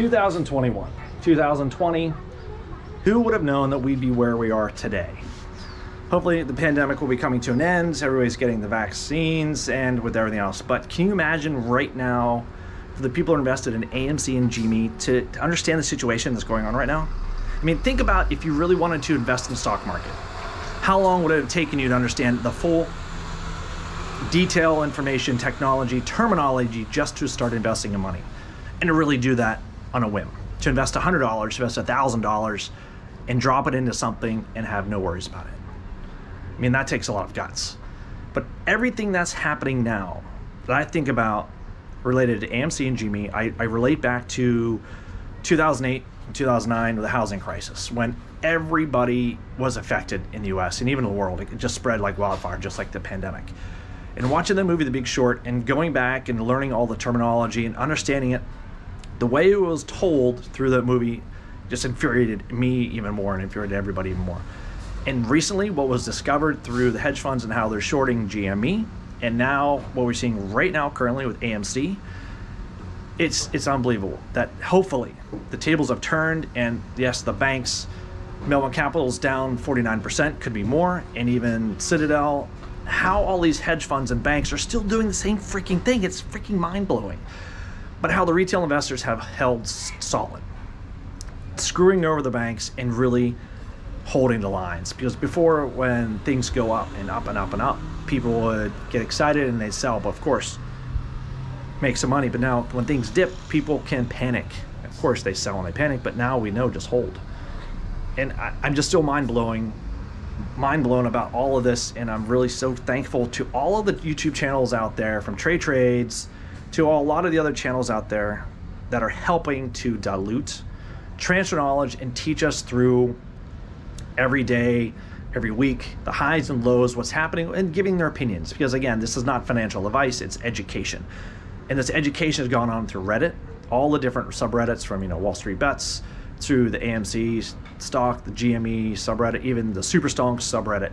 2021, 2020, who would have known that we'd be where we are today? Hopefully, the pandemic will be coming to an end. Everybody's getting the vaccines and with everything else. But can you imagine right now, for the people who are invested in AMC and GME, to, to understand the situation that's going on right now? I mean, think about if you really wanted to invest in the stock market. How long would it have taken you to understand the full detail, information, technology, terminology just to start investing in money? And to really do that on a whim. To invest $100, to invest $1,000, and drop it into something and have no worries about it. I mean, that takes a lot of guts. But everything that's happening now that I think about related to AMC and GME, I, I relate back to 2008 and 2009 with the housing crisis when everybody was affected in the US and even the world. It just spread like wildfire, just like the pandemic. And watching the movie The Big Short and going back and learning all the terminology and understanding it, the way it was told through that movie just infuriated me even more and infuriated everybody even more. And recently, what was discovered through the hedge funds and how they're shorting GME, and now what we're seeing right now currently with AMC, it's it's unbelievable that hopefully the tables have turned and yes, the banks, Melvin Capital's down 49%, could be more, and even Citadel, how all these hedge funds and banks are still doing the same freaking thing. It's freaking mind blowing. But how the retail investors have held solid, screwing over the banks and really holding the lines because before when things go up and up and up and up people would get excited and they'd sell but of course make some money. But now when things dip people can panic. Of course they sell and they panic but now we know just hold. And I, am just still mind blowing mind blown about all of this and i'm really so thankful to all of the youtube channels out there from Trey's Trades to a lot of the other channels out there that are helping to dilute transfer knowledge and teach us through every day, every week, the highs and lows, what's happening, and giving their opinions. Because again, this is not financial advice, it's education. And this education has gone on through Reddit, all the different subreddits from, you know, Wall Street Bets through the AMC stock, the GME subreddit, even the Super Stonks subreddit.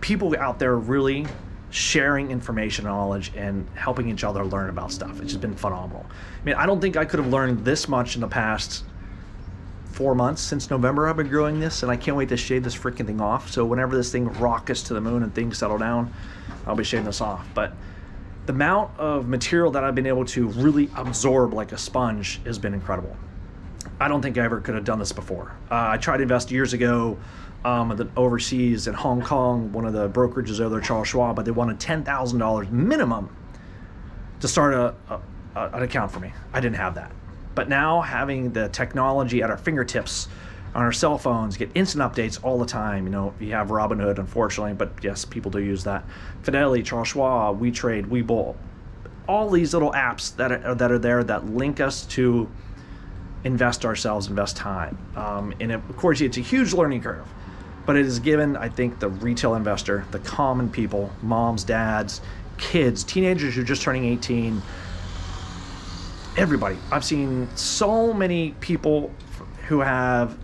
People out there really sharing information knowledge and helping each other learn about stuff. It's just been phenomenal. I mean, I don't think I could have learned this much in the past four months since November I've been growing this and I can't wait to shave this freaking thing off. So whenever this thing rockets to the moon and things settle down, I'll be shaving this off. But the amount of material that I've been able to really absorb like a sponge has been incredible. I don't think I ever could have done this before. Uh, I tried to invest years ago um, overseas in Hong Kong, one of the brokerages over there, Charles Schwab, but they wanted $10,000 minimum to start a, a, an account for me. I didn't have that. But now having the technology at our fingertips on our cell phones, get instant updates all the time. You know, you have Robinhood, unfortunately, but yes, people do use that. Fidelity, Charles Schwab, E-Trade, Webull, all these little apps that are, that are there that link us to invest ourselves, invest time. Um, and it, of course, it's a huge learning curve, but it has given, I think, the retail investor, the common people, moms, dads, kids, teenagers who are just turning 18, everybody. I've seen so many people who have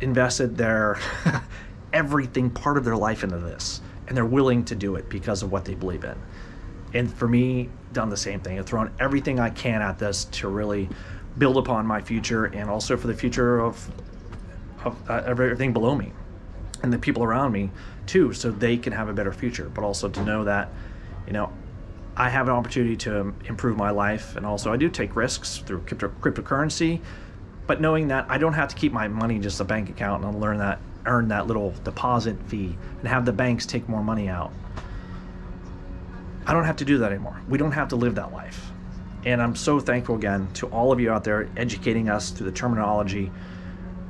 invested their everything, part of their life into this, and they're willing to do it because of what they believe in. And for me, done the same thing. I've thrown everything I can at this to really build upon my future and also for the future of, of uh, everything below me and the people around me too, so they can have a better future. But also to know that, you know, I have an opportunity to improve my life, and also I do take risks through crypto, cryptocurrency. But knowing that I don't have to keep my money in just a bank account and learn that, earn that little deposit fee, and have the banks take more money out. I don't have to do that anymore. We don't have to live that life. And I'm so thankful again to all of you out there educating us through the terminology,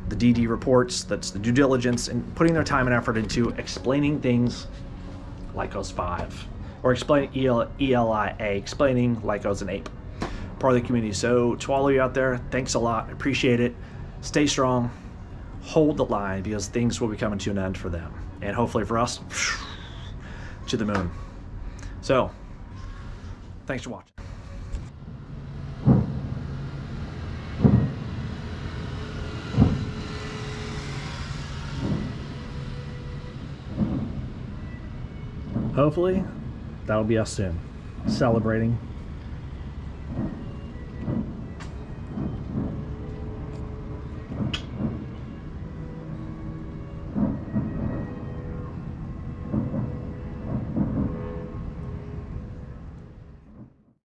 the DD reports, that's the due diligence, and putting their time and effort into explaining things like Lycos 5 or explain ELIA, explaining like I'm an ape. Part of the community. So to all of you out there, thanks a lot. Appreciate it. Stay strong. Hold the line because things will be coming to an end for them. And hopefully for us, to the moon. So, thanks for watching. Hopefully, that'll be us soon. Celebrating